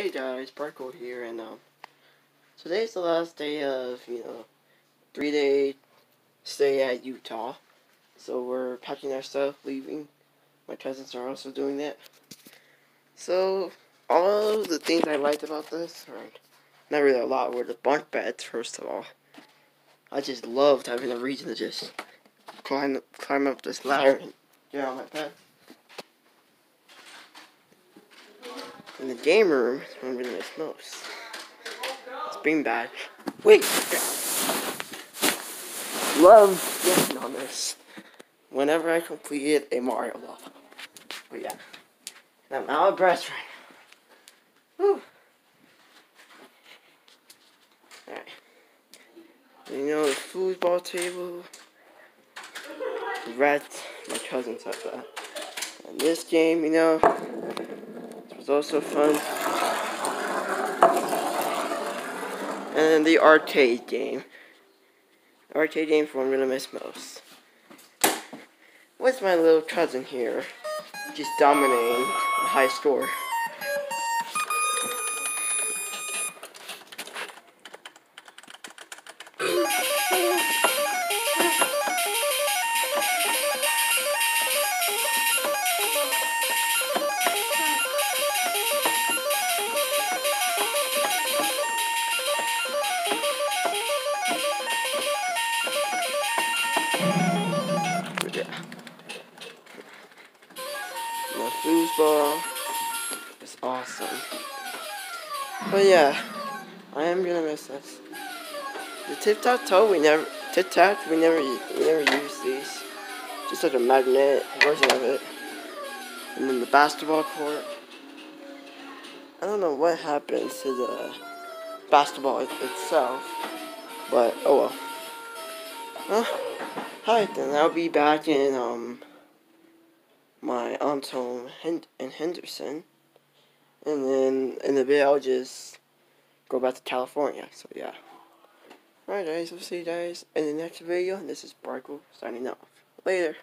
Hey guys, Barco here, and um, today's the last day of, you know, three day stay at Utah. So we're packing our stuff, leaving. My cousins are also doing that. So, all the things I liked about this, or not really a lot, were the bunk beds, first of all. I just loved having a reason to just climb, climb up this ladder and get on my bed. In the game room is miss most. It's bad. Wait! Love getting on this. Whenever I completed a Mario level. But yeah. And I'm out of breath right now. Alright. You know, the foosball table. Red, my cousins have that. And this game, you know, also fun. And then the arcade game. arcade game for gonna miss most. With my little cousin here, just dominating a high score. Foosball is awesome. But yeah, I am gonna miss this. The tic tac toe we never tic tac we never we never use these. Just like a magnet version of it. And then the basketball court. I don't know what happens to the basketball itself, but oh well. Huh? Hi then, I'll be back in um my aunt's home in Henderson. And then in a bit, I'll just go back to California. So, yeah. Alright, guys. We'll see you guys in the next video. This is Sparkle signing off. Later.